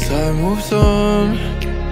time moves on